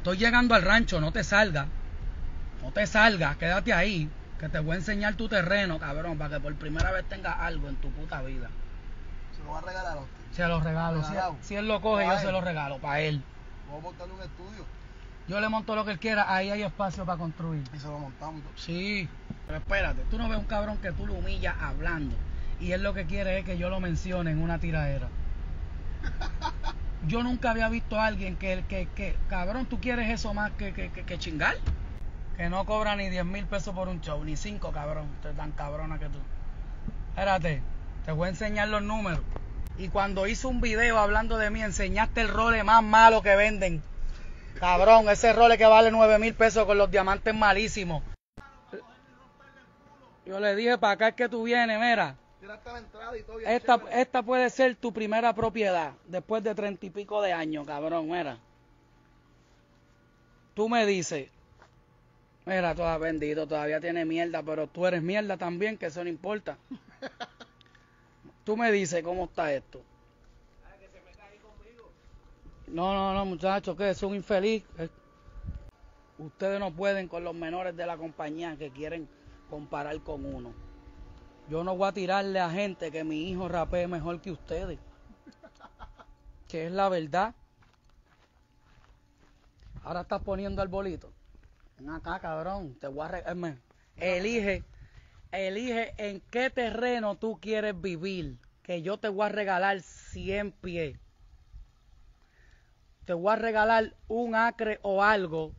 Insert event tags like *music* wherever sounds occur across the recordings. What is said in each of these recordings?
Estoy llegando al rancho, no te salgas. No te salgas, quédate ahí. Que te voy a enseñar tu terreno, cabrón, para que por primera vez tengas algo en tu puta vida. Se lo va a regalar a usted. Se lo regalo. Si, él lo coge, yo se lo regalo, para él. Vamos a montarle un estudio Yo le monto lo que él quiera, ahí hay espacio para construir. y se lo montamos. Sí, pero espérate, tú no ves un cabrón que tú lo humillas hablando y él lo que quiere es que yo lo mencione en una tiradera. *laughs* Yo nunca había visto a alguien que, que, que cabrón, tú quieres eso más que, que, que, chingar. Que no cobra ni 10 mil pesos por un show, ni 5, cabrón. Usted es tan cabrona que tú. Espérate, te voy a enseñar los números. Y cuando hice un video hablando de mí, enseñaste el role más malo que venden. Cabrón, ese role que vale 9 mil pesos con los diamantes malísimos. Yo le dije para acá es que tú vienes, mira. Esta, puede ser tu primera propiedad después de treinta y pico de años, cabrón, mira. Tú me dices, mira, toda bendito, todavía tiene mierda, pero tú eres mierda también, que eso no importa. *laughs* Tú me dices cómo está esto. No, no, no, muchachos, que es un infeliz. Es- Ustedes no pueden con los menores de la compañía que quieren comparar con uno. Yo no voy a tirarle a gente que mi hijo rapee mejor que ustedes. Que es la verdad. Ahora estás poniendo el bolito. Ven acá, cabrón. Te voy a Elige, elige en qué terreno tú quieres vivir. Que yo te voy a regalar 100 pies. Te voy a regalar un acre o algo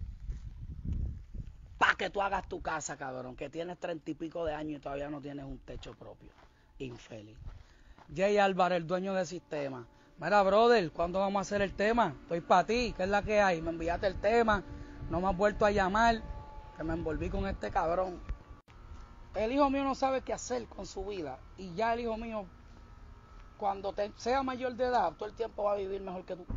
que tú hagas tu casa, cabrón, que tienes treinta y pico de años y todavía no tienes un techo propio. Infeliz. Jay Álvarez, el dueño del sistema. Mira, brother, ¿cuándo vamos a hacer el tema? Estoy para ti, ¿qué es la que hay? Me enviaste el tema, no me has vuelto a llamar, que me envolví con este cabrón. El hijo mío no sabe qué hacer con su vida y ya el hijo mío, cuando sea mayor de edad, todo el tiempo va a vivir mejor que tú.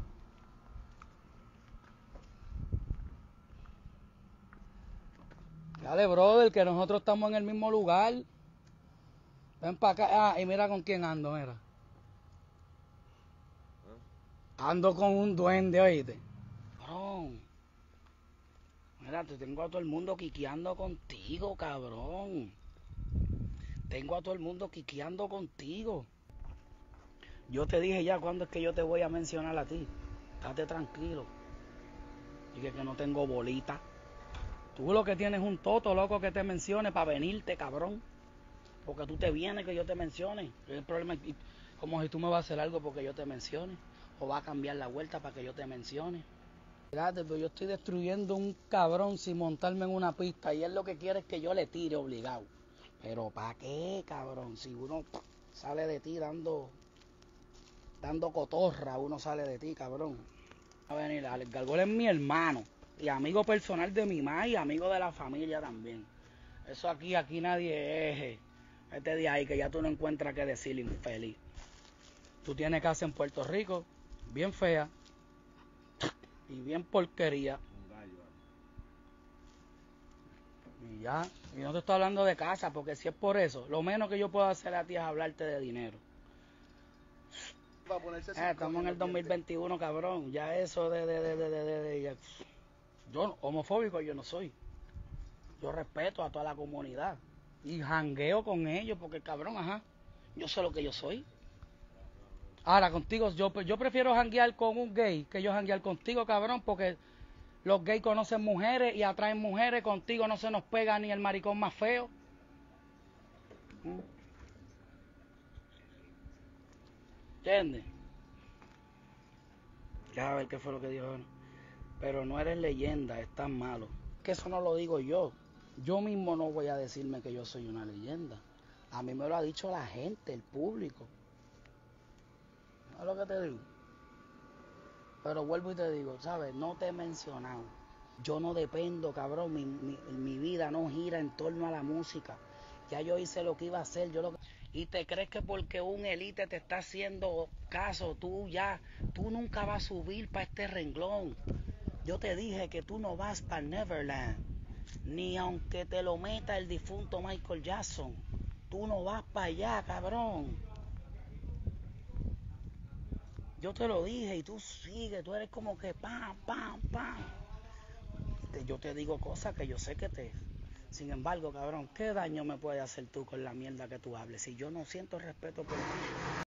Dale, brother, que nosotros estamos en el mismo lugar. Ven para acá. Ah, y mira con quién ando, mira. Ando con un duende, oíste. Cabrón. Mira, te tengo a todo el mundo quiqueando contigo, cabrón. Tengo a todo el mundo quiqueando contigo. Yo te dije ya cuándo es que yo te voy a mencionar a ti. Estate tranquilo. Dije que no tengo bolita. Tú lo que tienes es un toto loco que te mencione para venirte, cabrón. Porque tú te vienes que yo te mencione. El problema es como si tú me vas a hacer algo porque yo te mencione. O va a cambiar la vuelta para que yo te mencione. Fíjate, pero yo estoy destruyendo un cabrón sin montarme en una pista. Y él lo que quiere es que yo le tire obligado. Pero ¿para qué, cabrón? Si uno sale de ti dando dando cotorra, uno sale de ti, cabrón. A venir, Alex Gargol es mi hermano y amigo personal de mi mamá y amigo de la familia también. Eso aquí, aquí nadie es. eh, Este día ahí que ya tú no encuentras qué decir infeliz. Tú tienes casa en Puerto Rico, bien fea y bien porquería. Y ya, y no te estoy hablando de casa, porque si es por eso, lo menos que yo puedo hacer a ti es hablarte de dinero. Eh, cinco estamos en el mil los dientes. 2021, cabrón. Ya eso de, de, de, de, de, de- de- ya- Yo homofóbico yo no soy. Yo respeto a toda la comunidad. Y jangueo con ellos porque, cabrón, ajá. Yo sé lo que yo soy. Ahora, contigo, yo, yo prefiero janguear con un gay que yo janguear contigo, cabrón, porque los gays conocen mujeres y atraen mujeres. Contigo no se nos pega ni el maricón más feo. ¿Entiendes? Ya a ver qué fue lo que dijo. Pero no eres leyenda, es tan malo. Que eso no lo digo yo. Yo mismo no voy a decirme que yo soy una leyenda. A mí me lo ha dicho la gente, el público. ¿No es lo que te digo? Pero vuelvo y te digo, ¿sabes? No te he mencionado. Yo no dependo, cabrón. Mi, mi, mi vida no gira en torno a la música. Ya yo hice lo que iba a hacer. Yo lo... Y te crees que porque un elite te está haciendo caso, tú ya, tú nunca vas a subir para este renglón. Yo te dije que tú no vas para Neverland. Ni aunque te lo meta el difunto Michael Jackson. Tú no vas para allá, cabrón. Yo te lo dije y tú sigues, tú eres como que pam, pam, pam. yo te digo cosas que yo sé que te... Sin embargo, cabrón, ¿qué daño me puede hacer tú con la mierda que tú hables? Si yo no siento respeto por ti,